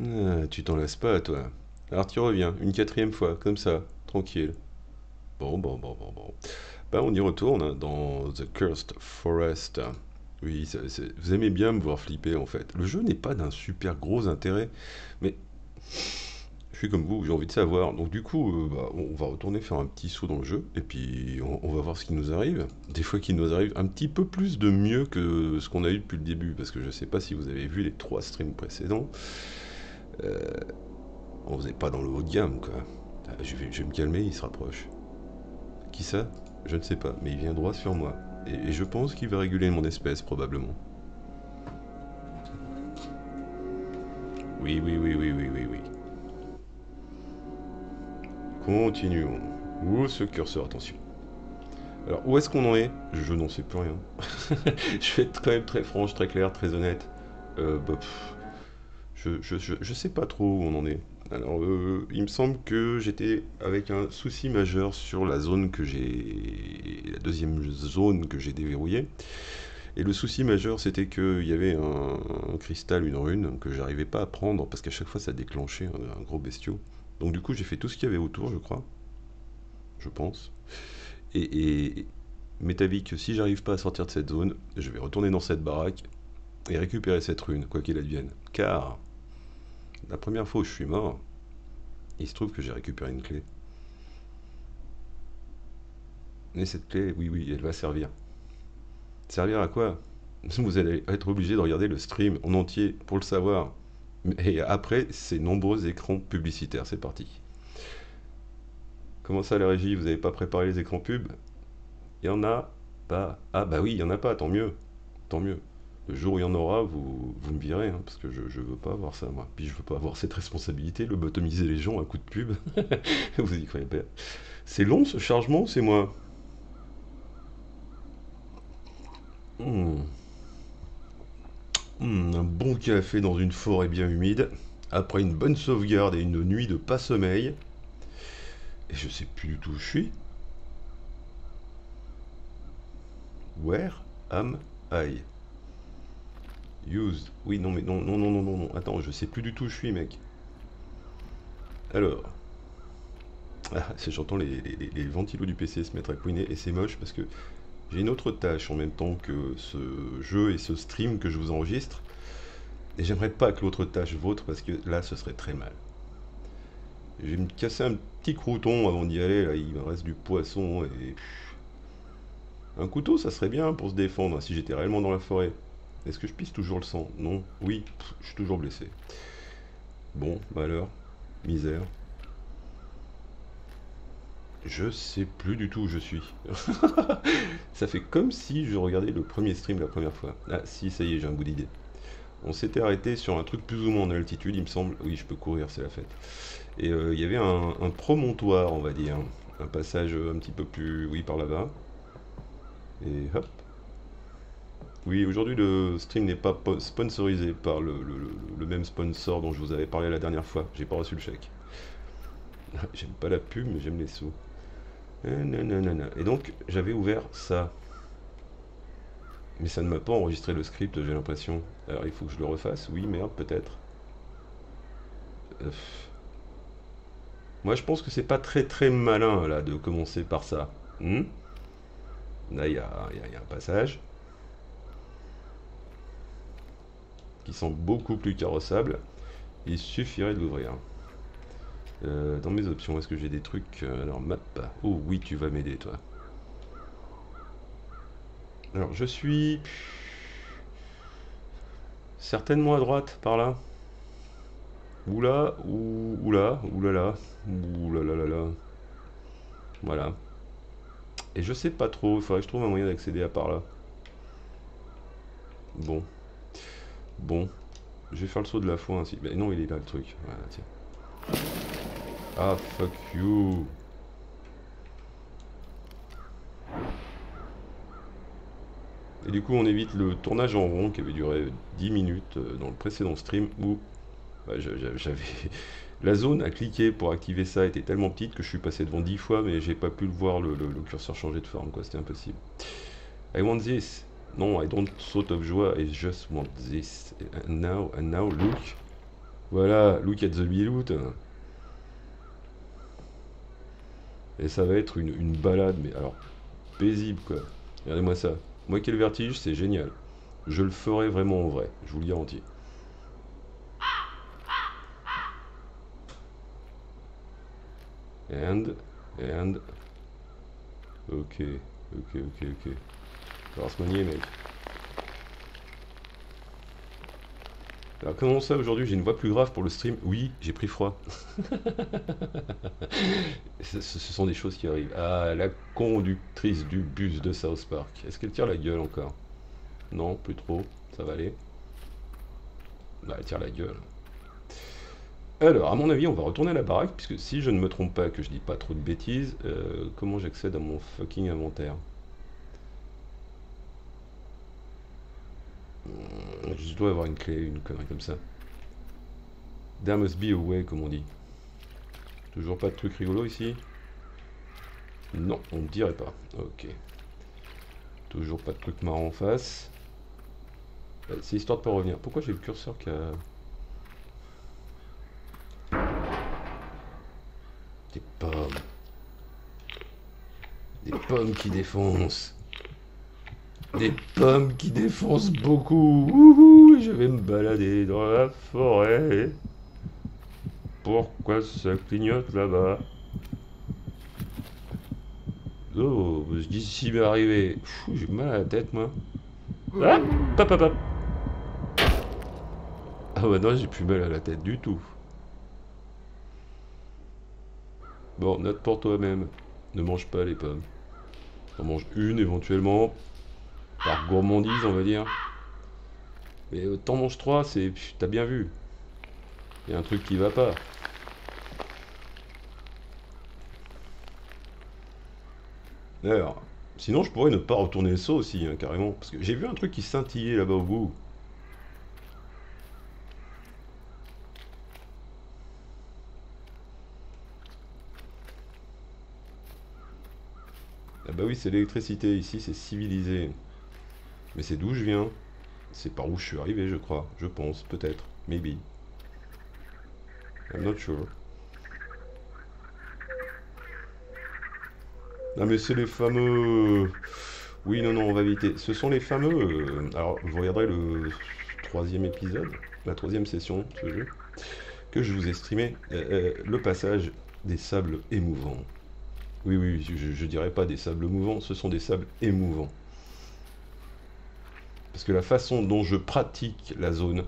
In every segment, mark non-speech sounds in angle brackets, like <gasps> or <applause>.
Ah, tu t'en lasses pas, toi. Alors tu reviens, une quatrième fois, comme ça, tranquille. Bon, bon, bon, bon, bon. Ben, on y retourne hein, dans The Cursed Forest. Oui, vous aimez bien me voir flipper en fait. Le jeu n'est pas d'un super gros intérêt, mais je suis comme vous, j'ai envie de savoir. Donc du coup, euh, bah, on va retourner faire un petit saut dans le jeu, et puis on, on va voir ce qui nous arrive. Des fois qu'il nous arrive un petit peu plus de mieux que ce qu'on a eu depuis le début, parce que je sais pas si vous avez vu les trois streams précédents. On faisait pas dans le haut de gamme, quoi. Ah, Je vais, je vais me calmer, il se rapproche. Qui ça? Je ne sais pas, mais il vient droit sur moi. Et, je pense qu'il va réguler mon espèce, probablement. Oui, oui, oui, oui, oui, oui, oui. Continuons. Où ce curseur, attention. Alors, où est-ce qu'on en est? Je n'en sais plus rien. <laughs> je vais être quand même très franche, très clair, très honnête. Euh, bah, je, je, je, je sais pas trop où on en est. Alors, euh, il me semble que j'étais avec un souci majeur sur la zone que j'ai... La deuxième zone que j'ai déverrouillée. Et le souci majeur, c'était qu'il y avait un, cristal, une rune, que j'arrivais pas à prendre, parce qu'à chaque fois, ça déclenchait un, un gros bestiau. Donc du coup, j'ai fait tout ce qu'il y avait autour, je crois. Je pense. Et, et m'est avis que si j'arrive pas à sortir de cette zone, je vais retourner dans cette baraque et récupérer cette rune, quoi qu'il advienne. Car, la première fois où je suis mort, il se trouve que j'ai récupéré une clé. Et cette clé, oui, oui, elle va servir. Servir à quoi? <laughs> Vous allez être obligé de regarder le stream en entier pour le savoir. Et après, ces nombreux écrans publicitaires, c'est parti. Comment ça, la régie? Vous n'avez pas préparé les écrans pubs Il y en a pas. Ah bah oui, il y en a pas, tant mieux. Tant mieux. Le jour où il y en aura, vous, vous me virez, hein, parce que je, je veux pas avoir ça, moi. Puis je veux pas avoir cette responsabilité, le botomiser les gens à coup de pub. <laughs> vous y croyez pas C'est long ce chargement, c'est moi. Hmm. Hmm, un bon café dans une forêt bien humide, après une bonne sauvegarde et une nuit de pas sommeil. Et je sais plus du tout où je suis. Where am I? Used. Oui, non, mais non, non, non, non, non, non. Attends, je sais plus du tout où je suis, mec. Alors. Ah, j'entends les, ventilos du PC se mettre à couiner et c'est moche parce que j'ai une autre tâche en même temps que ce jeu et ce stream que je vous enregistre. Et j'aimerais pas que l'autre tâche vôtre parce que là, ce serait très mal. Je vais me casser un petit crouton avant d'y aller. Là, il me reste du poisson et. Un couteau, ça serait bien pour se défendre si j'étais réellement dans la forêt. Est-ce que je pisse toujours le sang? Non. Oui, je suis toujours blessé. Bon, malheur, misère. Je sais plus du tout où je suis. <laughs> Ça fait comme si je regardais le premier stream la première fois. Ah si, ça y est, j'ai un bout d'idée. On s'était arrêté sur un truc plus ou moins en altitude, il me semble. Oui, je peux courir, c'est la fête. Et euh, il y avait un promontoire, on va dire. Un passage un petit peu plus... Oui, par là-bas. Et hop. Oui, aujourd'hui le stream n'est pas po- sponsorisé par le, même sponsor dont je vous avais parlé la dernière fois. J'ai pas reçu le chèque. <laughs> J'aime pas la pub, mais j'aime les sous. Et donc, j'avais ouvert ça. Mais ça ne m'a pas enregistré le script, j'ai l'impression. Alors, il faut que je le refasse. Oui, merde, peut-être. Moi, je pense que c'est pas très très malin, là, de commencer par ça. Hmm? Là, il y a un passage qui semble beaucoup plus carrossable. Il suffirait de l'ouvrir. Euh, dans mes options, est-ce que j'ai des trucs euh, Alors, map? Oh oui, tu vas m'aider, toi. Alors, je suis certainement à droite, par là. Ou là, ou, ou là, ou là là, ou là là là là. Voilà. Et je sais pas trop, il faudrait que je trouve un moyen d'accéder à par là. Bon, bon. Je vais faire le saut de la foi ainsi. Mais non, il est là le truc. Tiens. Ah, fuck you. Et du coup, on évite le tournage en rond qui avait duré 10 minutes euh, dans le précédent stream où bah, j'avais. <laughs> La zone à cliquer pour activer ça était tellement petite que je suis passé devant 10 fois, mais j'ai pas pu le voir le, le- le curseur changer de forme, quoi. C'était impossible. I want this. Non, I don't sort of joie, I just want this. And now, and now look. Voilà, look at the loot. Et ça va être une, une balade, mais alors, paisible quoi. Regardez-moi ça. Moi qui ai le vertige, c'est génial. Je le ferai vraiment en vrai, je vous le garantis. And, and. Ok, ok, ok, ok. Mec. Alors comment ça aujourd'hui j'ai une voix plus grave pour le stream? Oui, j'ai pris froid. <laughs> ce, ce sont des choses qui arrivent. Ah, la conductrice du bus de South Park. Est-ce qu'elle tire la gueule encore? Non, plus trop. Ça va aller. Bah, elle tire la gueule. Alors, à mon avis, on va retourner à la baraque, puisque si je ne me trompe pas, que je dis pas trop de bêtises, euh, comment j'accède à mon fucking inventaire? Je dois avoir une clé, une connerie comme ça. There must be a way, comme on dit. Toujours pas de truc rigolo ici? Non, on ne dirait pas. Ok. Toujours pas de truc marrant en face. Euh, c'est histoire de pas revenir. Pourquoi j'ai le curseur qui a... Des pommes. Des pommes qui défoncent. Des pommes qui défoncent beaucoup. Ouhou, je vais me balader dans la forêt. Pourquoi ça clignote là-bas? Oh, je dis si m'est arrivé. J'ai mal à la tête, moi. Ah, papa, Ah bah non, j'ai plus mal à la tête du tout. Bon, note pour toi-même. Ne mange pas les pommes. On mange une éventuellement. Par gourmandise, on va dire. Mais t'en manges trois, c'est. T'as bien vu. Il y a un truc qui va pas. Alors, sinon je pourrais ne pas retourner le saut aussi, hein, carrément. Parce que j'ai vu un truc qui scintillait là-bas au bout. Ah bah oui, c'est l'électricité. Ici, c'est civilisé. Mais c'est d'où je viens. C'est par où je suis arrivé, je crois. Je pense, peut-être. Maybe. I'm not sure. Non mais c'est les fameux... Oui, non, non, on va éviter. Ce sont les fameux... Euh, alors, vous regarderez le troisième épisode, la troisième session ce jeu, que je vous ai streamé, euh, euh, le passage des sables émouvants. Oui, oui, je, je dirais pas des sables mouvants, ce sont des sables émouvants. Parce que la façon dont je pratique la zone,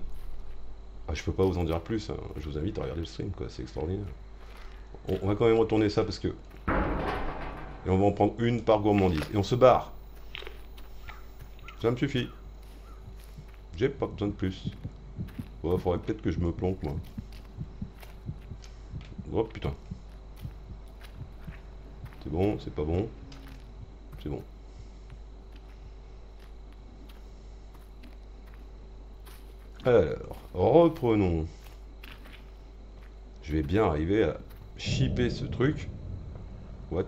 ah, je peux pas vous en dire plus, hein. je vous invite à regarder le stream, quoi, c'est extraordinaire. On, va quand même retourner ça parce que... Et on va en prendre une par gourmandise. Et on se barre. Ça me suffit. J'ai pas besoin de plus. Il faudrait peut-être que je me planque, moi. Oh putain. C'est bon, c'est pas bon. C'est bon. Alors, reprenons. Je vais bien arriver à shipper ce truc. What?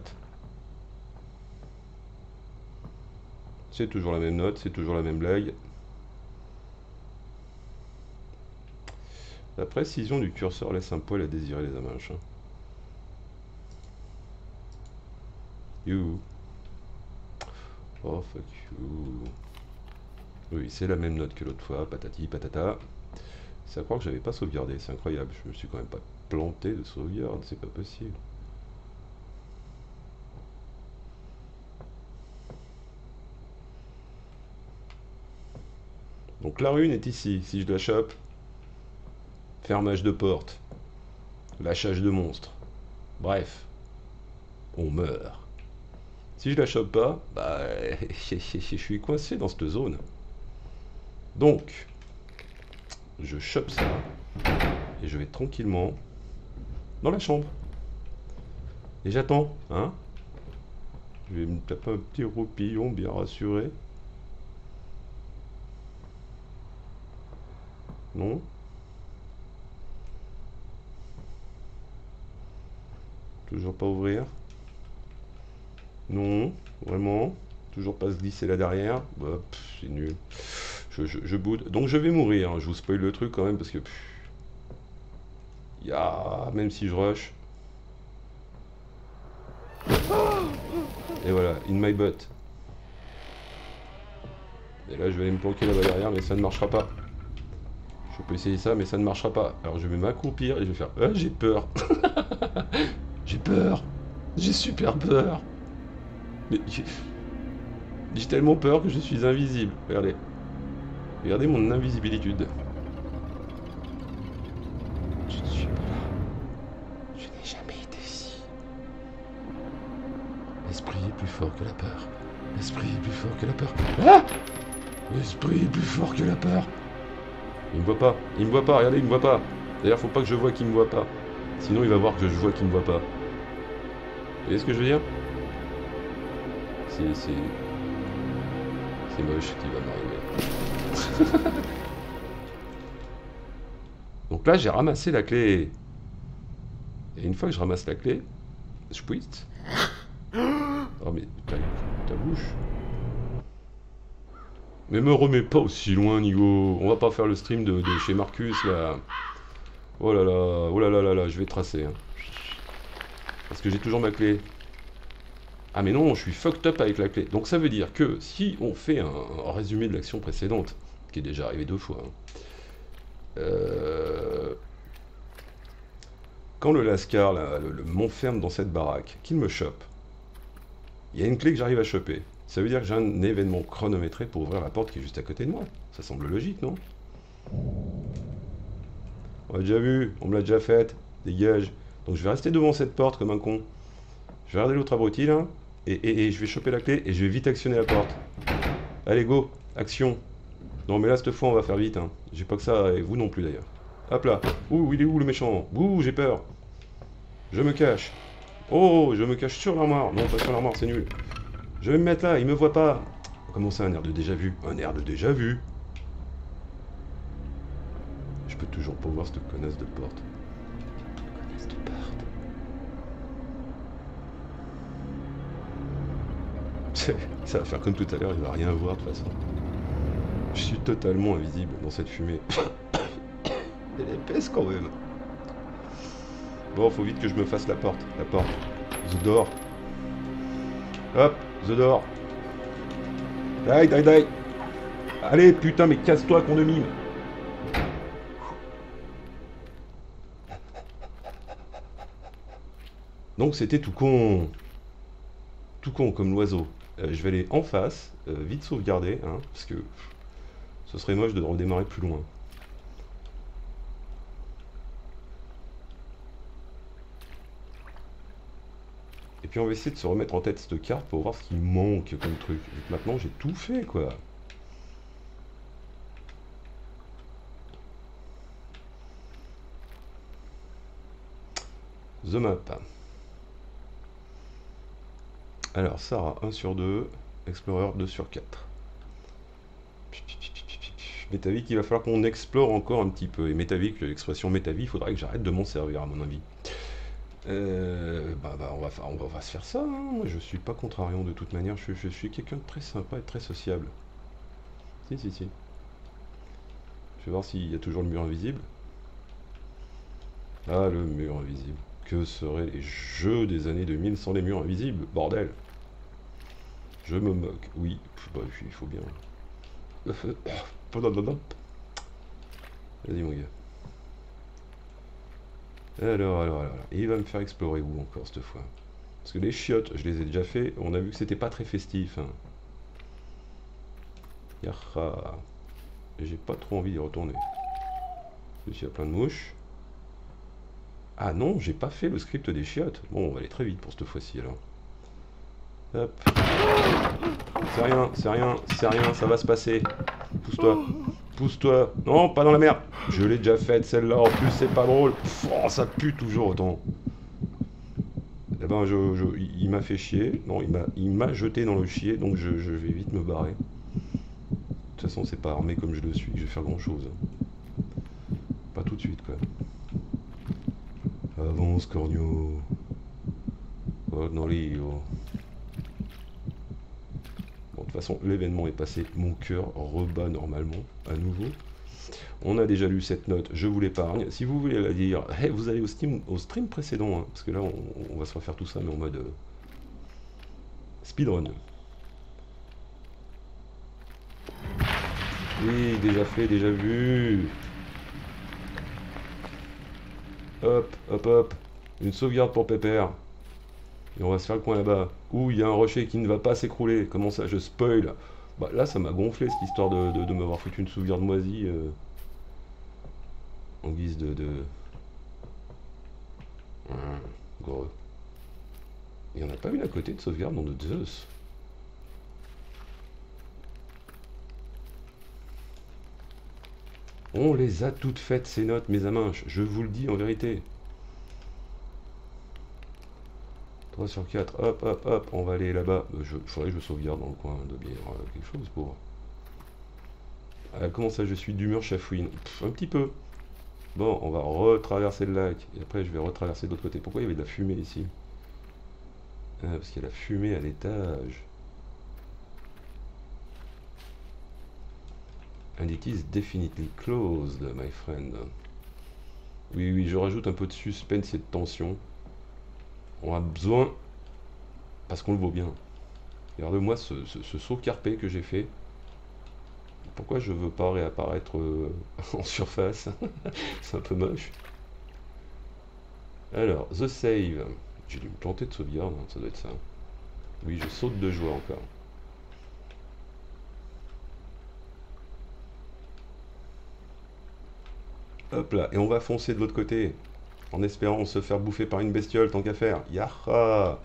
C'est toujours la même note, c'est toujours la même blague. La précision du curseur laisse un poil à désirer les amanches. Hein. You. Oh, fuck you. Oui, c'est la même note que l'autre fois, patati patata. C'est à croire que j'avais pas sauvegardé, c'est incroyable. Je me suis quand même pas planté de sauvegarde, c'est pas possible. Donc la rune est ici, si je la chope. Fermage de porte. Lâchage de monstre. Bref. On meurt. Si je la chope pas, bah, <laughs> je suis coincé dans cette zone. Donc, je chope ça et je vais tranquillement dans la chambre. Et j'attends, hein. Je vais me taper un petit roupillon bien rassuré. Non. Toujours pas ouvrir. Non, vraiment. Toujours pas se glisser là derrière. Bah, C'est nul je, boude. Donc je vais mourir, hein. je vous spoil le truc quand même parce que... Ya, même si je rush. Et voilà, in my butt. Et là, je vais aller me planquer là-bas derrière, mais ça ne marchera pas. Je peux essayer ça, mais ça ne marchera pas. Alors, je vais m'accroupir et je vais faire... Ah, j'ai peur <laughs> J'ai peur J'ai super peur Mais j'ai tellement peur que je suis invisible. Regardez. Regardez mon invisibilité. Je ne suis pas là. Je n'ai jamais été ici. L'esprit est plus fort que la peur. L'esprit est plus fort que la peur. Ah L'esprit est plus fort que la peur. Il me voit pas. Il me voit pas. Regardez, il me voit pas. D'ailleurs, faut pas que je vois qu'il me voit pas. Sinon, il va voir que je vois qu'il me voit pas. Vous voyez ce que je veux dire? C'est... C'est moche qui va m'arriver. <laughs> Donc là, j'ai ramassé la clé. Et une fois que je ramasse la clé, je puisse. Oh mais ta, ta bouche. Mais me remets pas aussi loin, Nigo. On va pas faire le stream de, chez Marcus, là. Oh là là, oh là là là là, je vais tracer. Hein. Parce que j'ai toujours ma clé. Ah mais non, je suis fucked up avec la clé. Donc ça veut dire que si on fait un, résumé de l'action précédente, qui est déjà arrivé deux fois, hein, euh, quand le Lascar m'enferme dans cette baraque, qu'il me chope, il y a une clé que j'arrive à choper. Ça veut dire que j'ai un événement chronométré pour ouvrir la porte qui est juste à côté de moi. Ça semble logique, non? On l'a déjà vu, on me l'a déjà faite, dégage. Donc je vais rester devant cette porte comme un con. Je vais regarder l'autre abruti là, et, je vais choper la clé et je vais vite actionner la porte. Allez, go, action. Non mais là cette fois on va faire vite, hein. J'ai pas que ça, et vous non plus d'ailleurs. Hop là. Ouh, il est où le méchant? Ouh, j'ai peur. Je me cache. Oh, je me cache sur l'armoire. Non, pas sur l'armoire, c'est nul. Je vais me mettre là, il me voit pas. Comment ça, un air de déjà vu? Un air de déjà vu Je peux toujours pas voir cette connasse de porte. Connasse de porte. <laughs> Ça va faire comme tout à l'heure, il va rien voir de toute façon. Je suis totalement invisible dans cette fumée. <coughs> Elle est épaisse quand même. Bon, faut vite que je me fasse la porte. La porte. The door. Hop, The door. Die, die, die. Allez, putain, mais casse-toi qu'on ne mime. Donc c'était tout con. Tout con comme l'oiseau. Euh, je vais aller en face, euh, vite sauvegarder, hein, parce que ce serait moche de redémarrer plus loin. Et puis on va essayer de se remettre en tête cette carte pour voir ce qui manque comme truc. maintenant j'ai tout fait quoi. The map. Alors Sarah 1 sur 2, Explorer 2 sur 4. Métavic, il va falloir qu'on explore encore un petit peu. Et Métavic, l'expression Métavic, il faudrait que j'arrête de m'en servir à mon avis. Euh, bah, bah, on, va, on, va, se faire ça. Hein. Moi, je suis pas contrariant de toute manière. Je, suis quelqu'un de très sympa et très sociable. Si, si, si. Je vais voir s'il y a toujours le mur invisible. Ah, le mur invisible. Que seraient les jeux des années 2000 sans les murs invisibles Bordel? Je me moque. Oui, bah, il faut bien. <coughs> Vas-y, mon gars. Alors, alors, alors, il va me faire explorer où encore cette fois? Parce que les chiottes, je les ai déjà fait, on a vu que c'était pas très festif. Hein. Yaha. J'ai pas trop envie d'y retourner. Il y a plein de mouches. Ah non, j'ai pas fait le script des chiottes. Bon, on va aller très vite pour cette fois-ci alors. Hop. C'est rien, c'est rien, c'est rien, ça va se passer. Pousse-toi. Pousse-toi. Non, pas dans la merde. Je l'ai déjà faite celle-là. En plus, c'est pas drôle. Oh, ça pue toujours autant. Je, il m'a fait chier. Non, il m'a jeté dans le chier. Donc, je, vais vite me barrer. De toute façon, c'est pas armé comme je le suis je vais faire grand-chose. Pas tout de suite, quoi. Avance, Cornio. Oh, façon, l'événement est passé, mon cœur rebat normalement, à nouveau. On a déjà lu cette note, je vous l'épargne. Si vous voulez la dire, vous allez au stream, au stream précédent, hein, parce que là, on, va se refaire tout ça, mais en mode euh, speedrun. Oui, déjà fait, déjà vu. Hop, hop, hop. Une sauvegarde pour Pépère. Et on va se faire le coin là-bas. Ouh, il y a un rocher qui ne va pas s'écrouler. Comment ça, je spoil Bah là, ça m'a gonflé cette histoire de, de, m'avoir foutu une sauvegarde moisie. Euh, en guise de... de... Il n'y en a pas une à côté de sauvegarde dans de Zeus. On les a toutes faites, ces notes, mes amants, je vous le dis en vérité. 3 sur 4, hop, hop, hop, on va aller là-bas. Euh, faudrait que je sauvegarde dans le coin de bière, euh, quelque chose pour... Ah, comment ça, je suis d'humeur chafouine? Un petit peu. Bon, on va retraverser le lac, et après je vais retraverser de l'autre côté. Pourquoi il y avait de la fumée ici? Ah, Parce qu'il y a la fumée à l'étage. And it is definitely closed, my friend. Oui, oui, je rajoute un peu de suspense et de tension. On a besoin, parce qu'on le vaut bien. Regarde-moi ce, saut carpé que j'ai fait. Pourquoi je veux pas réapparaître euh, <laughs> en surface? <laughs> C'est un peu moche. Alors, The Save. J'ai dû me planter de sauvegarde, hein, ça doit être ça. Oui, je saute de joie encore. Hop là, et on va foncer de l'autre côté. En espérant se faire bouffer par une bestiole, tant qu'à faire. Yaha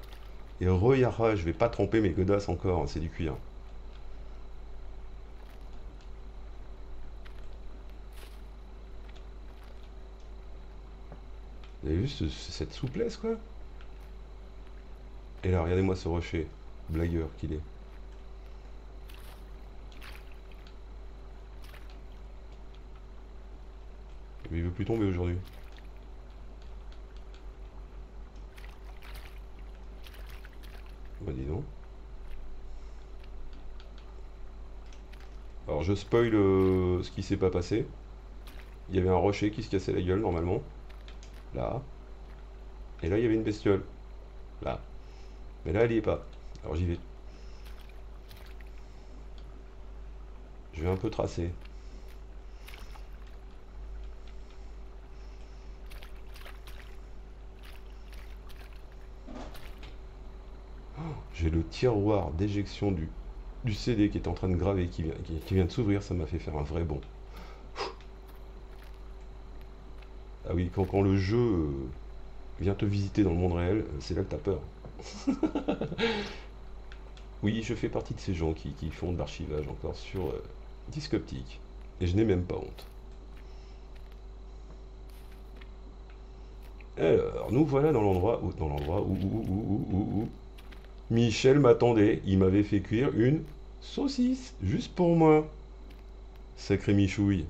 Et re-yaha, je vais pas tromper mes godasses encore, hein, c'est du cuir. Vous avez vu cette souplesse, quoi? Et là, regardez-moi ce rocher. Blagueur qu'il est. Mais il veut plus tomber aujourd'hui. Bah dis donc. Alors je spoil euh, ce qui s'est pas passé. Il y avait un rocher qui se cassait la gueule normalement. Là. Et là il y avait une bestiole. Là. Mais là elle y est pas. Alors j'y vais. Je vais un peu tracer. J'ai le tiroir d'éjection du, du CD qui est en train de graver, qui vient, qui, vient de s'ouvrir, ça m'a fait faire un vrai bond. Ah oui, quand, quand le jeu euh, vient te visiter dans le monde réel, c'est là que t'as peur. <laughs> oui, je fais partie de ces gens qui, font de l'archivage encore sur euh, disque optique. Et je n'ai même pas honte. Alors, nous voilà dans l'endroit où, dans l'endroit où, où, où, où Michel m'attendait. Il m'avait fait cuire une saucisse, juste pour moi. Sacré Michouille.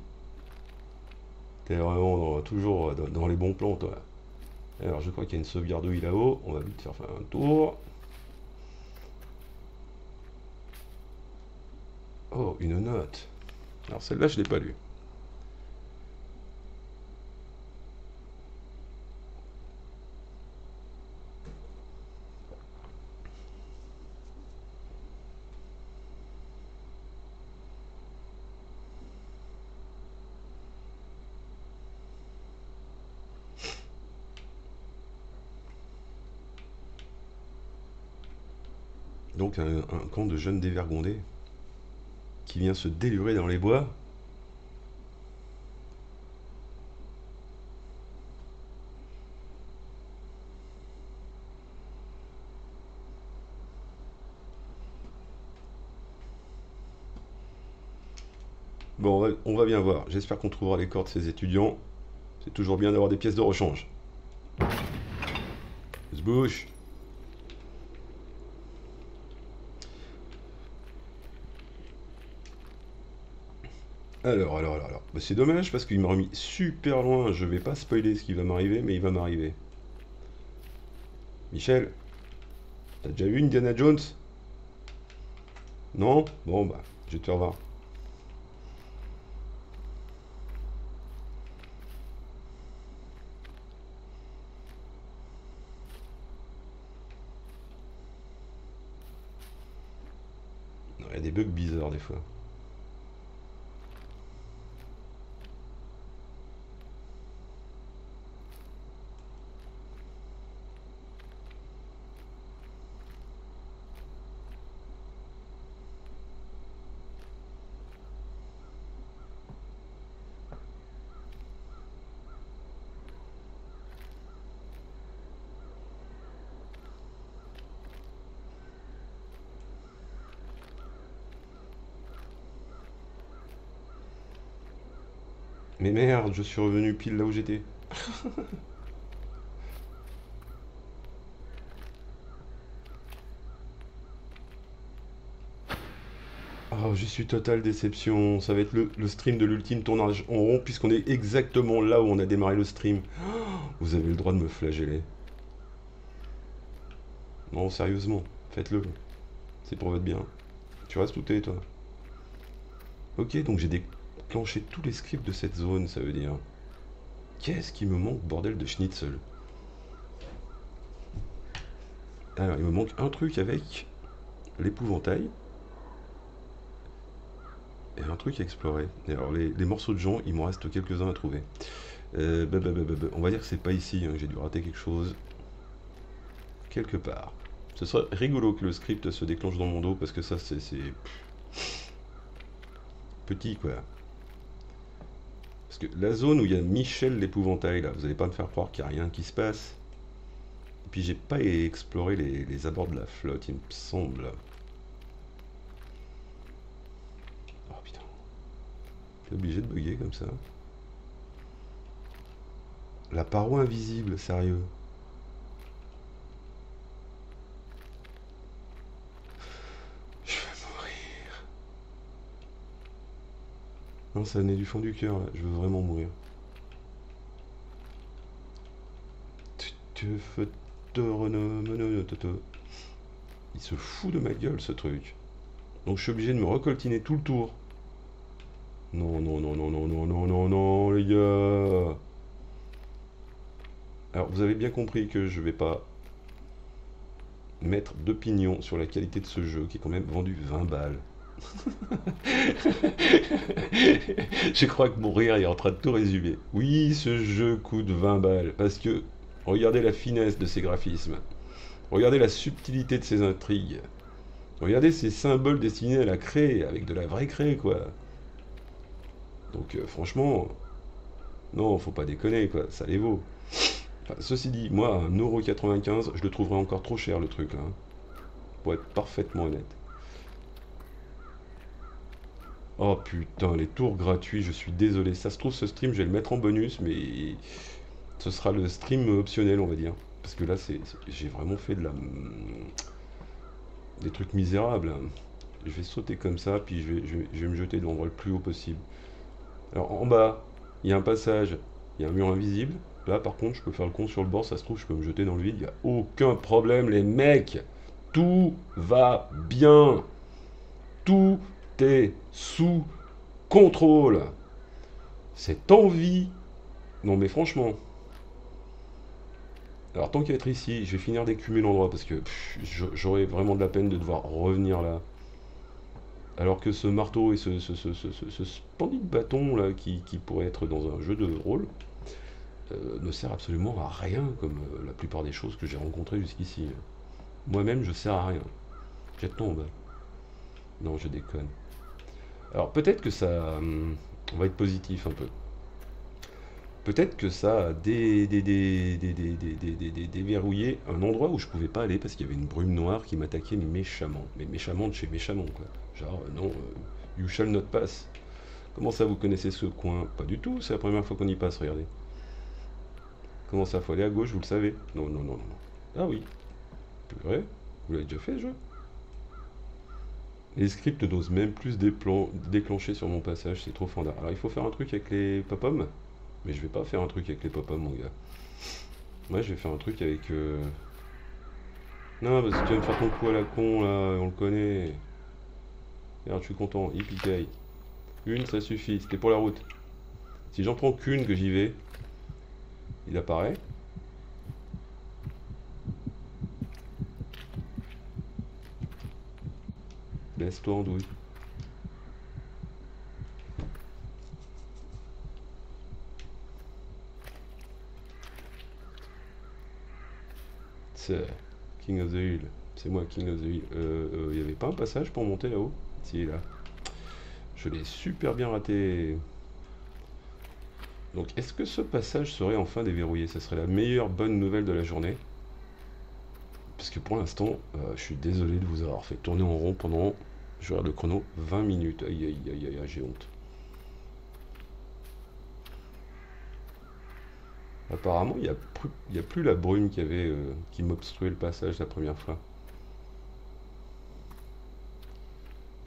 T'es vraiment toujours dans, les bons plans, toi. Alors, je crois qu'il y a une sauvegardouille là-haut. On va vite faire un tour. Oh, une note. Alors, celle-là, je ne l'ai pas lue. Un, camp de jeunes dévergondés qui vient se délurer dans les bois. Bon, on va, bien voir. J'espère qu'on trouvera les corps de ces étudiants. C'est toujours bien d'avoir des pièces de rechange. Alors, alors, alors, alors. Bah, c'est dommage parce qu'il m'a remis super loin. Je vais pas spoiler ce qui va m'arriver, mais il va m'arriver. Michel, t'as déjà vu Indiana Jones? Non? Bon, bah, je te revoir. Il y a des bugs bizarres des fois. Mais merde, je suis revenu pile là où j'étais. <laughs> Oh, je suis totale déception. Ça va être le, stream de l'ultime tournage en rond, puisqu'on est exactement là où on a démarré le stream. <gasps> vous avez le droit de me flageller. Non, sérieusement, faites-le. C'est pour votre bien. Tu restes où t'es, toi? Ok, donc j'ai des tous les scripts de cette zone, ça veut dire. Qu'est-ce qui me manque, bordel de schnitzel? Alors, il me manque un truc avec l'épouvantail. Et un truc à explorer. alors, les, morceaux de gens, il m'en reste quelques-uns à trouver. Euh, bah, bah, bah, on va dire que c'est pas ici, hein, j'ai dû rater quelque chose. Quelque part. Ce serait rigolo que le script se déclenche dans mon dos, parce que ça, c'est... Petit, quoi. Parce que la zone où il y a Michel l'épouvantail, là, vous n'allez pas me faire croire qu'il n'y a rien qui se passe. Et puis j'ai pas exploré les, abords de la flotte, il me semble. Oh putain. T'es obligé de bugger comme ça. La paroi invisible, sérieux. Non, ça venait du fond du cœur, là. Je veux vraiment mourir. Il se fout de ma gueule, ce truc. Donc je suis obligé de me recoltiner tout le tour. Non, non, non, non, non, non, non, non, non, les gars. Alors, vous avez bien compris que je vais pas mettre d'opinion sur la qualité de ce jeu qui est quand même vendu 20 balles. <laughs> Je crois que mon rire est en train de tout résumer. Oui, ce jeu coûte 20 balles, parce que regardez la finesse de ses graphismes, regardez la subtilité de ses intrigues, regardez ces symboles destinés à la craie, avec de la vraie craie, quoi. Donc euh, franchement, non, faut pas déconner, quoi, ça les vaut. ceci dit, moi, à 1,95€, je le trouverais encore trop cher, le truc, là. Hein. Pour être parfaitement honnête. Oh putain, les tours gratuits, je suis désolé. Ça se trouve, ce stream, je vais le mettre en bonus, mais ce sera le stream optionnel, on va dire. Parce que là, c'est, j'ai vraiment fait de la... des trucs misérables. Je vais sauter comme ça, puis je vais, je vais me jeter de l'endroit le plus haut possible. Alors, en bas, il y a un passage, il y a un mur invisible. Là, par contre, je peux faire le con sur le bord, ça se trouve, je peux me jeter dans le vide. Il n'y a aucun problème, les mecs. Tout va bien. Tout sous contrôle. Cette envie. Non mais franchement. Alors tant qu'à être ici, je vais finir d'écumer l'endroit parce que j'aurais vraiment de la peine de devoir revenir là. Alors que ce marteau et ce, splendide bâton là qui, pourrait être dans un jeu de rôle euh, ne sert absolument à rien comme euh, la plupart des choses que j'ai rencontrées jusqu'ici. Moi-même je sers à rien. Jette tombe. Non, je déconne. Alors peut-être que ça... Hum, on va être positif un peu. Peut-être que ça a déverrouillé un endroit où je pouvais pas aller parce qu'il y avait une brume noire qui m'attaquait méchamment. Mais méchamment de chez méchamment, quoi. Genre, euh, non, euh, you shall not pass. Comment ça, vous connaissez ce coin? Pas du tout, c'est la première fois qu'on y passe, regardez. Comment ça, faut aller à gauche, vous le savez? Non, non, non, non. Ah oui. Vrai? Vous l'avez déjà fait, ce jeu? Les scripts n'osent même plus déclencher sur mon passage, c'est trop fandard. Alors il faut faire un truc avec les pop mais je vais pas faire un truc avec les pop mon gars. Moi je vais faire un truc avec... Euh, non, parce que tu vas me faire ton coup à la con, là, on le connaît. Regarde, je suis content, hippie Une, ça suffit, c'était pour la route. Si j'en prends qu'une que j'y vais, il apparaît. Laisse-toi en douille. C'est King of the Hill. C'est moi, King of the Hill. Il euh, n'y euh, avait pas un passage pour monter là-haut? Si, là. Je l'ai super bien raté. Donc, est-ce que ce passage serait enfin déverrouillé? Ce serait la meilleure bonne nouvelle de la journée. Parce que pour l'instant, euh, je suis désolé de vous avoir fait tourner en rond pendant, je regarde le chrono, 20 minutes. Aïe, aïe, aïe, aïe, j'ai honte. Apparemment, il n'y a, plus, a plus la brume qui, avait, euh, m'obstruait le passage la première fois.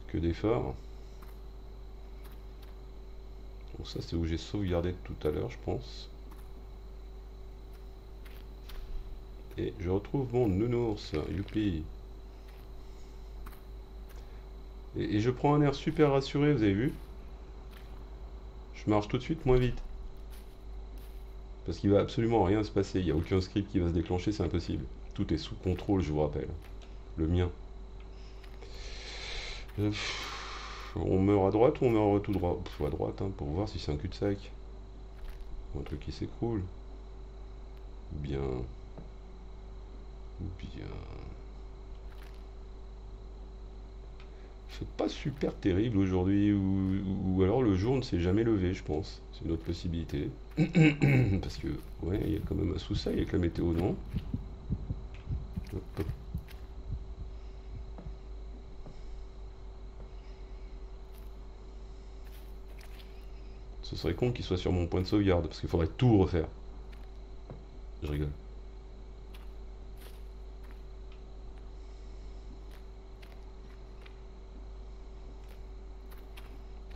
Que d'efforts. Bon, ça, c'est où j'ai sauvegardé tout à l'heure, je pense. Et je retrouve mon nounours, youpi. Et, je prends un air super rassuré, vous avez vu? Je marche tout de suite moins vite. Parce qu'il va absolument rien se passer, il n'y a aucun script qui va se déclencher, c'est impossible. Tout est sous contrôle, je vous rappelle. Le mien. Euh, on meurt à droite ou on meurt tout droit? À droite, hein, pour voir si c'est un cul-de-sac. Un truc qui s'écroule. Bien. Bien. C'est pas super terrible aujourd'hui, ou, alors le jour ne s'est jamais levé, je pense. C'est une autre possibilité. <clears throat> Parce que, ouais, il y a quand même un sous-ça avec la météo, non? Ce serait con qu'il soit sur mon point de sauvegarde, parce qu'il faudrait tout refaire. Je rigole.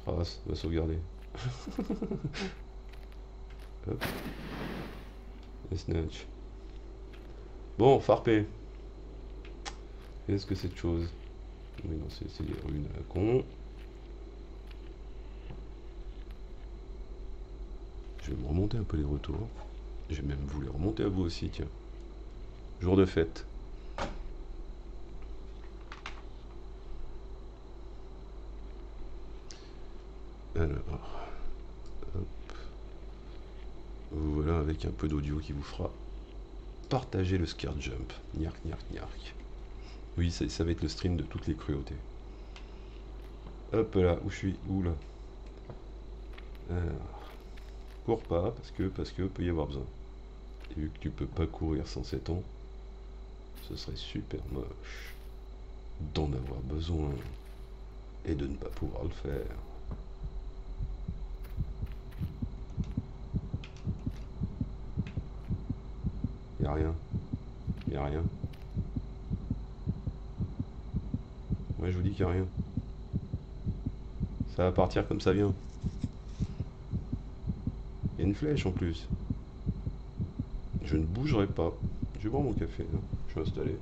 Trace, va sauvegarder. <laughs> Hop. Et snatch. Bon, farpé. Qu'est-ce que cette chose Oui, non, c'est des runes à la con. Je vais me remonter un peu les retours. J'ai même voulu remonter à vous aussi, tiens. Jour de fête. Alors, hop. Voilà avec un peu d'audio qui vous fera partager le scare jump. Niark, niark, niark. Oui, ça, va être le stream de toutes les cruautés. Hop là, où je suis? Où là? Alors pas parce que parce que peut y avoir besoin. Et vu que tu peux pas courir sans 7 ans, ce serait super moche d'en avoir besoin et de ne pas pouvoir le faire. A rien. Y a rien. Ouais, je vous dis qu'il y a rien. Ça va partir comme ça vient une flèche en plus. Je ne bougerai pas. Je vais boire mon café. Je suis installé.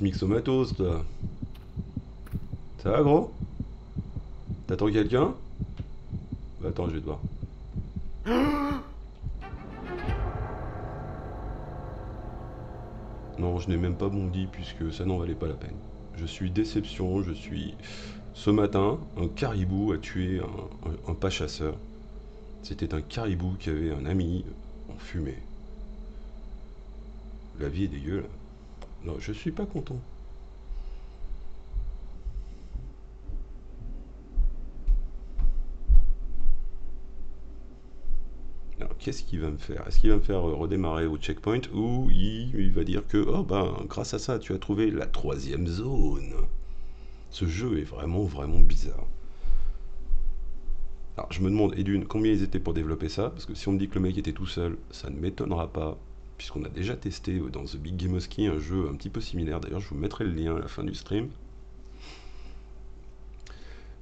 Mixomatos, toi. Ça va, gros? T'attends quelqu'un? Bah, Attends, je vais te voir. <gasps> Non, je n'ai même pas bondi puisque ça n'en valait pas la peine. Je suis déception, je suis... Ce matin, un caribou a tué un, pas chasseur. C'était un caribou qui avait un ami en fumée. La vie est dégueu, non, je suis pas content. Qu'est-ce qu'il va me faire? Est-ce qu'il va me faire redémarrer au checkpoint ou il, va dire que, oh ben, grâce à ça, tu as trouvé la troisième zone? Ce jeu est vraiment, vraiment bizarre. Alors, je me demande, et d'une, combien ils étaient pour développer ça? Parce que si on me dit que le mec était tout seul, ça ne m'étonnera pas puisqu'on a déjà testé euh, dans The Big Game Ski un jeu un petit peu similaire. D'ailleurs, je vous mettrai le lien à la fin du stream.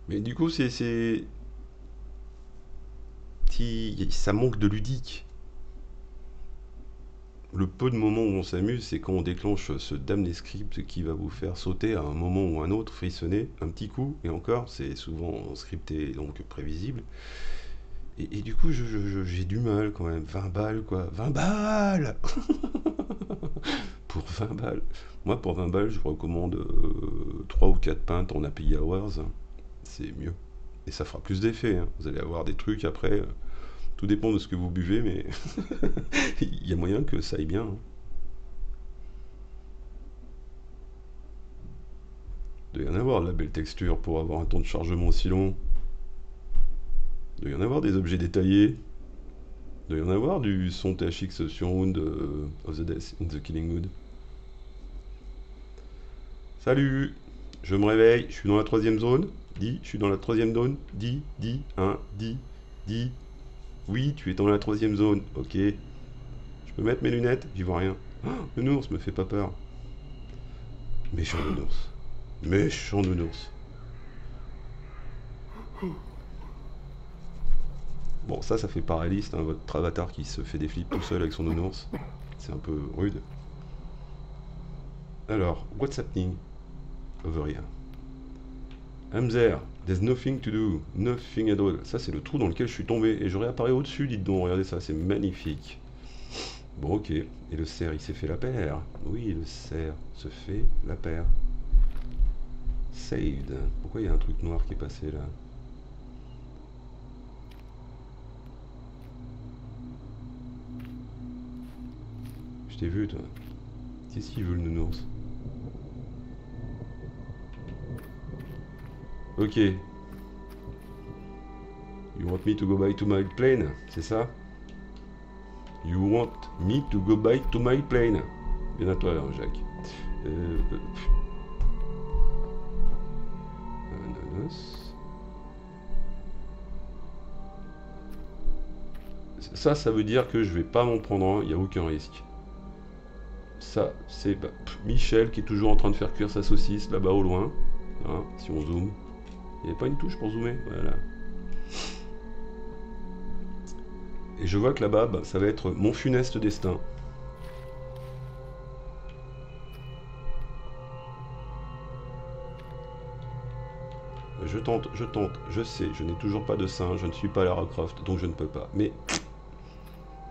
Mais du coup, c'est. ça manque de ludique. Le peu de moments où on s'amuse, c'est quand on déclenche ce damné script qui va vous faire sauter à un moment ou un autre, frissonner un petit coup, et encore, c'est souvent scripté, donc prévisible. Et, du coup, j'ai du mal quand même. 20 balles, quoi. 20 balles <laughs> Pour 20 balles. Moi, pour 20 balles, je recommande 3 euh, ou 4 pintes en Happy Hours. C'est mieux. Et ça fera plus d'effet. Hein. Vous allez avoir des trucs après. Euh, tout dépend de ce que vous buvez, mais <laughs> il y a moyen que ça aille bien. Hein. Il doit y en avoir de la belle texture pour avoir un temps de chargement aussi long. Il doit y en avoir des objets détaillés. Il doit y en avoir du son THX Surround euh, of the Death in the Killing Mood. Salut Je me réveille, je suis dans la troisième zone. Dis, je suis dans la troisième zone. Dis, dis, hein, dis, dis. Oui, tu es dans la troisième zone. Ok. Je peux mettre mes lunettes J'y vois rien. Oh, le nounours me fait pas peur. Méchant nounours. Méchant nounours. Bon, ça, ça fait paralyste, hein, votre avatar qui se fait des flips tout seul avec son nounours. C'est un peu rude. Alors, what's happening? Over here? I'm there. There's nothing to do. Nothing at all. Ça, c'est le trou dans lequel je suis tombé. Et je réapparais au-dessus, dites donc. Regardez ça, c'est magnifique. Bon, ok. Et le cerf, il s'est fait la paire. Oui, le cerf se fait la paire. Saved. Pourquoi il y a un truc noir qui est passé là? T'ai vu, toi. Qu'est-ce qu'il veut le nounours? Ok. You want me to go back to my plane C'est ça? You want me to go back to my plane Bien à toi, Jacques. Euh, euh, ça, ça veut dire que je vais pas m'en prendre un, il n'y a aucun risque. Ça, c'est bah, Michel qui est toujours en train de faire cuire sa saucisse là-bas au loin. Hein, si on zoome. Il n'y avait pas une touche pour zoomer Voilà. Et je vois que là-bas, bah, ça va être mon funeste destin. Je tente, je tente, je sais, je n'ai toujours pas de sein, je ne suis pas Lara Croft, donc je ne peux pas. Mais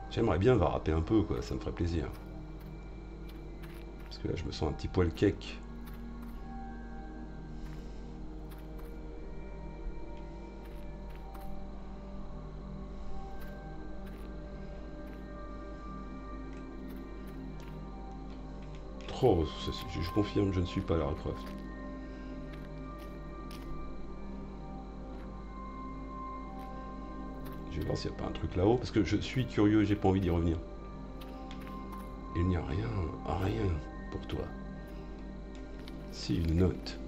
j'aimerais bien varapper un peu, quoi, ça me ferait plaisir. Parce que là, je me sens un petit poil cake. Oh, je confirme, je ne suis pas Lara Croft. Je vais voir s'il n'y a pas un truc là-haut, parce que je suis curieux et j'ai pas envie d'y revenir. Il n'y a rien, rien pour toi. Si, une note.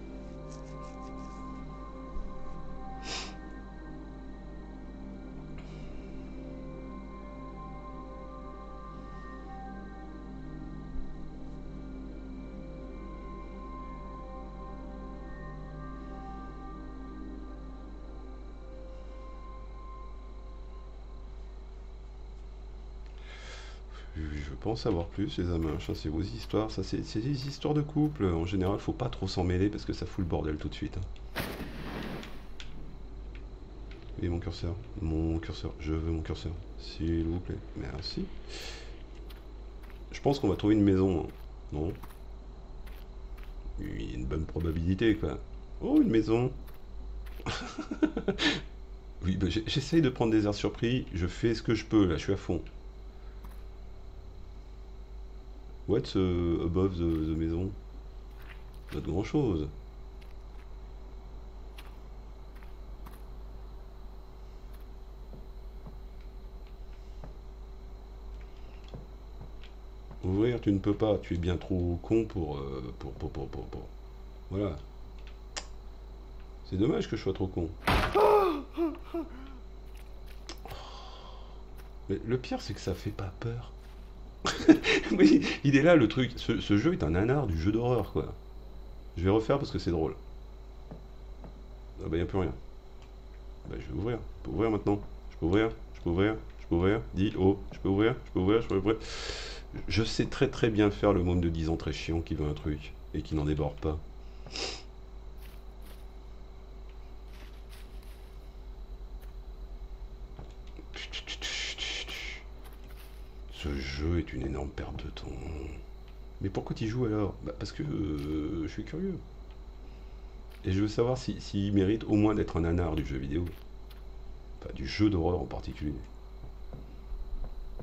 Savoir plus, les amis, c'est vos histoires, ça c'est des histoires de couple. En général, faut pas trop s'en mêler parce que ça fout le bordel tout de suite. Hein. Et mon curseur, mon curseur, je veux mon curseur, s'il vous plaît, merci. Je pense qu'on va trouver une maison, hein. non? Une bonne probabilité, quoi. Oh, une maison <laughs> Oui, bah, j'essaye de prendre des airs surpris, je fais ce que je peux, là, je suis à fond. What's uh, above the, maison? Pas de grand chose. Ouvrir, tu ne peux pas. Tu es bien trop con pour, euh, pour, pour, pour, pour, pour. Voilà. C'est dommage que je sois trop con. Mais le pire, c'est que ça fait pas peur. <laughs> oui, il est là le truc. Ce, jeu est un nanar du jeu d'horreur, quoi. Je vais refaire parce que c'est drôle. Ah bah, y a plus rien. Bah, je vais ouvrir. Je peux ouvrir maintenant. Je peux ouvrir. Je Je peux ouvrir Je peux ouvrir Dis, oh, je peux ouvrir Je peux ouvrir Je peux ouvrir Je sais très très bien faire le monde de 10 ans très chiant qui veut un truc et qui n'en déborde pas. Ce jeu est une énorme perte de temps. Mais pourquoi tu joues alors? Bah Parce que euh, je suis curieux. Et je veux savoir s'il si, mérite au moins d'être un anard du jeu vidéo. Enfin, du jeu d'horreur en particulier.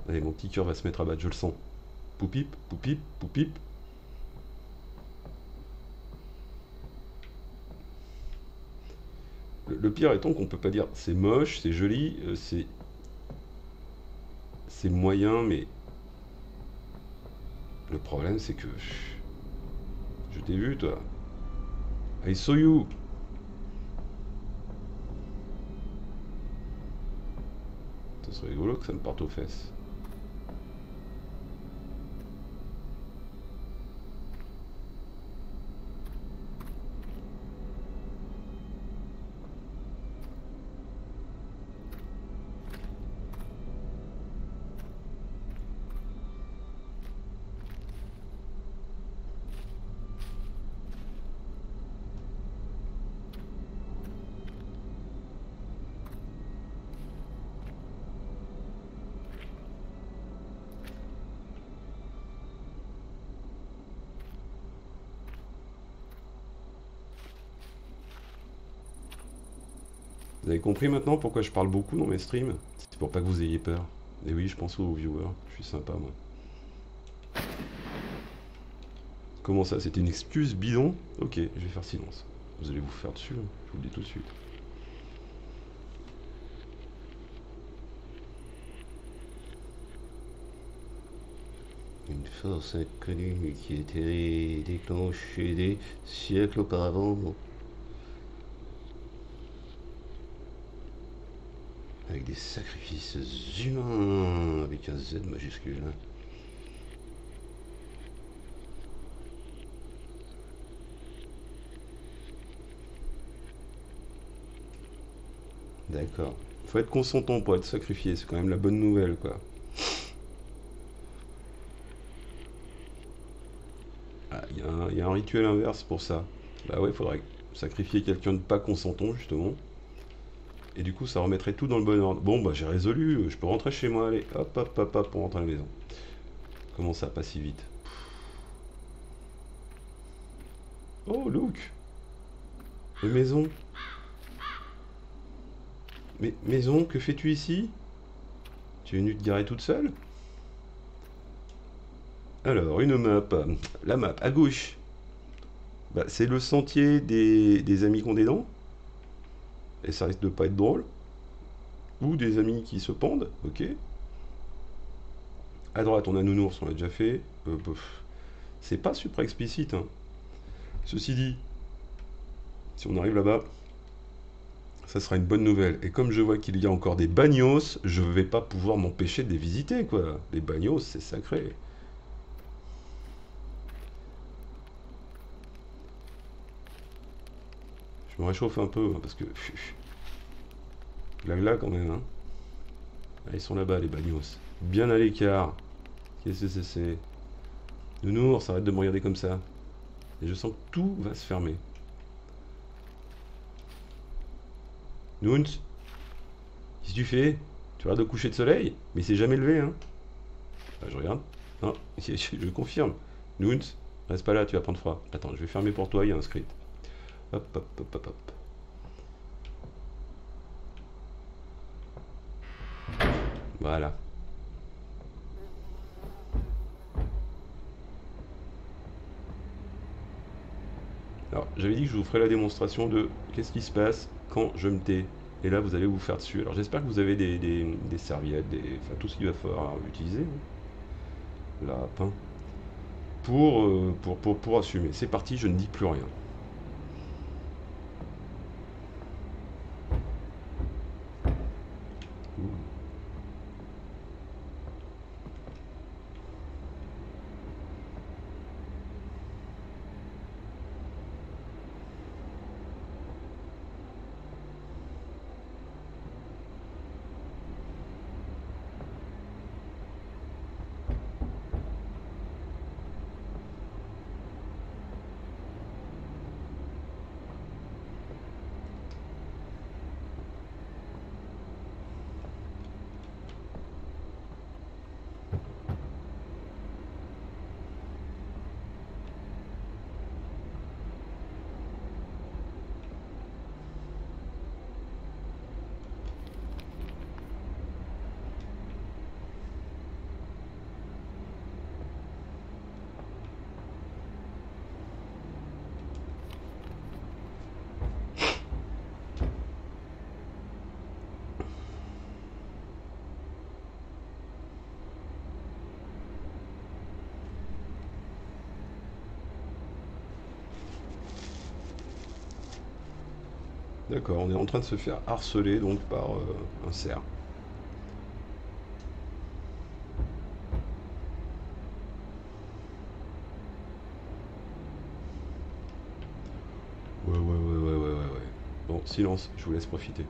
Allez, mon petit cœur va se mettre à battre, je le sens. Poupip, poupip, poupip. Le, pire étant qu'on peut pas dire c'est moche, c'est joli, euh, c'est. C'est moyen, mais. Le problème, c'est que. Je t'ai vu, toi. I saw you. Ce serait rigolo que ça me parte aux fesses. Compris maintenant pourquoi je parle beaucoup dans mes streams? C'est pour pas que vous ayez peur. Et oui, je pense aux viewers. Je suis sympa, moi. Comment ça? C'était une excuse bidon? Ok, je vais faire silence. Vous allez vous faire dessus, hein. je vous le dis tout de suite. Une force inconnue qui était déclenchée des siècles auparavant. Des sacrifices humains, avec un Z majuscule. D'accord. Faut être consentant pour être sacrifié, c'est quand même la bonne nouvelle, quoi. Ah, il y, a un rituel inverse pour ça. Bah ouais, il faudrait sacrifier quelqu'un de pas consentant, justement. Et du coup, ça remettrait tout dans le bon ordre. Bon, bah j'ai résolu, je peux rentrer chez moi, allez, hop, hop, hop, hop, pour rentrer à la maison. Comment ça, pas si vite? Oh, look Une maison Mais, maison, que fais-tu ici? Tu es venue te garer toute seule? Alors, une map. La map, à gauche. Bah, c'est le sentier des, des amis des dents et ça risque de pas être drôle. Ou des amis qui se pendent, ok. À droite, on a Nounours, on l'a déjà fait. Euh, c'est pas super explicite. Hein. Ceci dit, si on arrive là-bas, ça sera une bonne nouvelle. Et comme je vois qu'il y a encore des bagnos, je vais pas pouvoir m'empêcher de les visiter, quoi. Les bagnos, c'est sacré. Je me réchauffe un peu, parce que... Là, là, quand même, hein. Ah, ils sont là-bas, les bagnos. Bien à l'écart. Qu'est-ce que c'est Nounours, arrête de me regarder comme ça. Et je sens que tout va se fermer. Nouns Qu'est-ce que tu fais? Tu regardes le coucher de soleil? Mais il s'est jamais levé, hein ah, Je regarde. <laughs> Je, confirme. Nouns, reste pas là, tu vas prendre froid. Attends, je vais fermer pour toi, il y a un script. Hop, hop, hop, hop, hop. Voilà. Alors, j'avais dit que je vous ferai la démonstration de qu'est-ce qui se passe quand je me tais. Et là, vous allez vous faire dessus. Alors, j'espère que vous avez des, serviettes, des, enfin, tout ce qu'il va falloir utiliser. Hein, pour, euh, pour, pour, pour assumer. C'est parti, je ne dis plus rien. D'accord, on est en train de se faire harceler donc par euh, un cerf. Ouais, ouais, ouais, ouais, ouais, ouais, ouais. Bon, silence, je vous laisse profiter.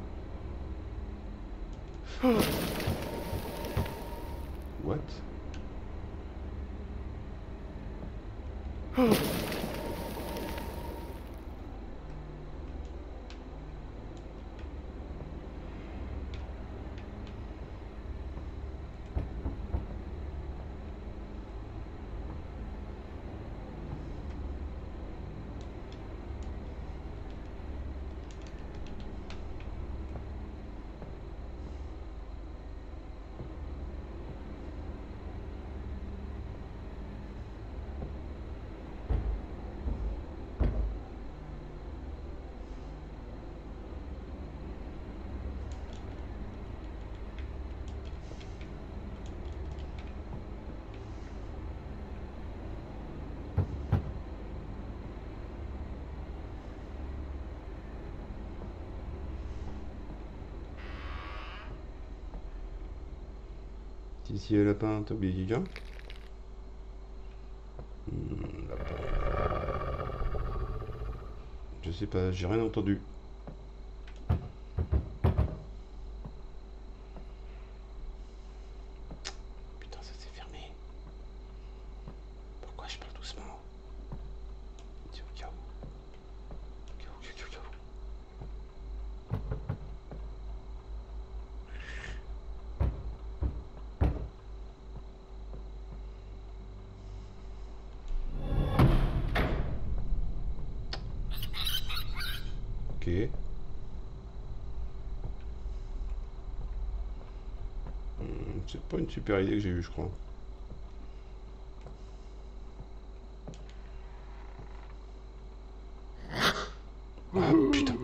What? Si, si, lapin, t'as oublié Hmm. Je sais pas, j'ai rien entendu. Putain, ça s'est fermé. Pourquoi je parle doucement Tiens, au cas où. Au cas où, au cas où, au cas où. Ok. Hmm, C'est pas une super idée que j'ai eue, je crois. Ah, putain.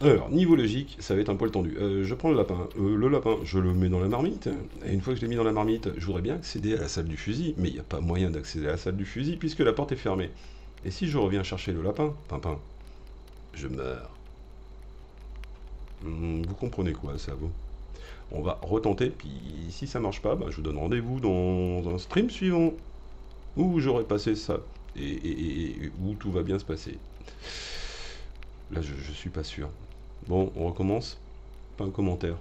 Alors, niveau logique, ça va être un poil tendu. Euh, je prends le lapin. Euh, le lapin, je le mets dans la marmite. Et une fois que je l'ai mis dans la marmite, je voudrais bien accéder à la salle du fusil. Mais il n'y a pas moyen d'accéder à la salle du fusil puisque la porte est fermée. Et si je reviens chercher le lapin, Pimpin, je meurs. Hmm, vous comprenez quoi, ça, vous? On va retenter, puis si ça marche pas, bah, je vous donne rendez-vous dans un stream suivant. Où j'aurai passé ça. Et, où tout va bien se passer. Là, je, je suis pas sûr. Bon, on recommence. Pas un commentaire.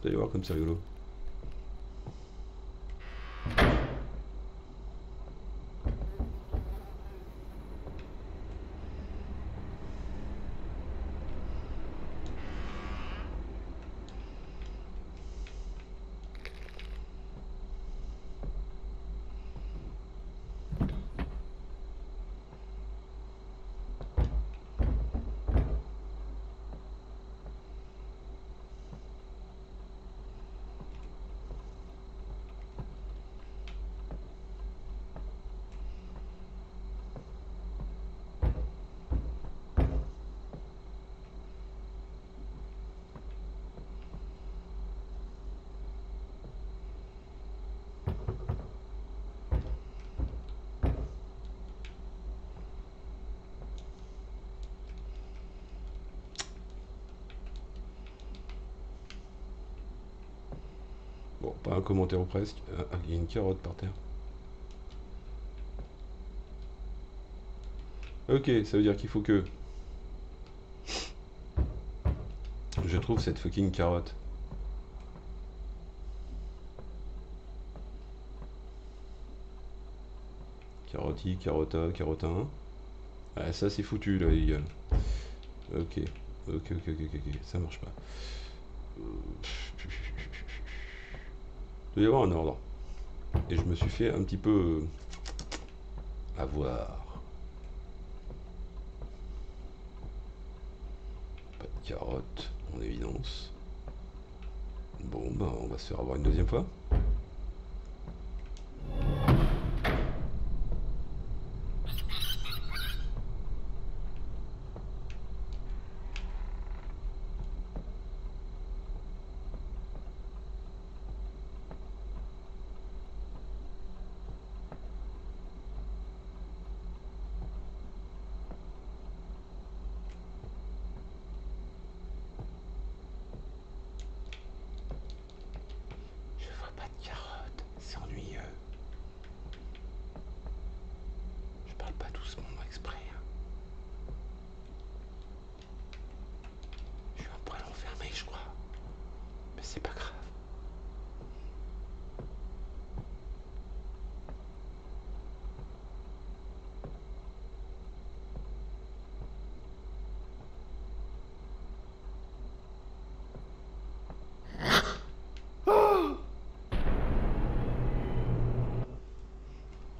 Vous allez voir comme c'est rigolo. Pas un commentaire ou presque. Il y a une carotte par terre. Ok, ça veut dire qu'il faut que je trouve cette fucking carotte. Carotti, carota, carotin. Ah, ça c'est foutu là, les gars. Ok, ok, ok, ok, ok, ça marche pas. Il doit y avoir un ordre. Et je me suis fait un petit peu euh, avoir. Pas de carotte, en évidence. Bon, bah, on va se faire avoir une deuxième fois.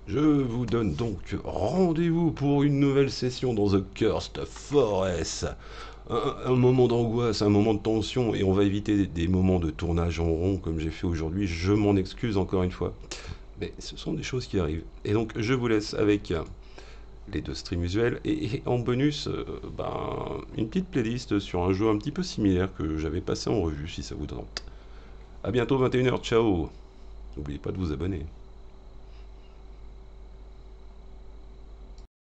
Je vous donne donc rendez-vous pour une nouvelle session dans The Cursed Forest. Un, moment d'angoisse, un moment de tension, et on va éviter des moments de tournage en rond comme j'ai fait aujourd'hui. Je m'en excuse encore une fois. Mais ce sont des choses qui arrivent. Et donc je vous laisse avec les deux streams usuels et, en bonus euh, ben, une petite playlist sur un jeu un petit peu similaire que j'avais passé en revue si ça vous tente. A bientôt 21h, ciao N'oubliez pas de vous abonner.